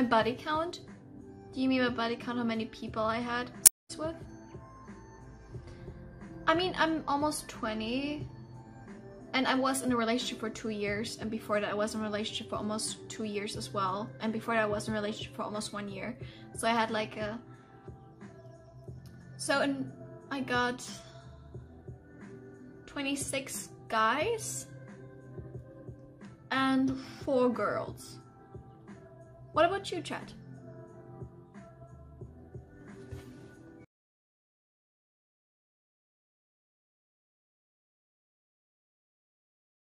body count? Do you mean my body count how many people I had with? I mean, I'm almost 20 and I was in a relationship for two years and before that I was in a relationship for almost two years as well and before that I was in a relationship for almost one year so I had like a so and I got 26 guys and four girls what about you Chad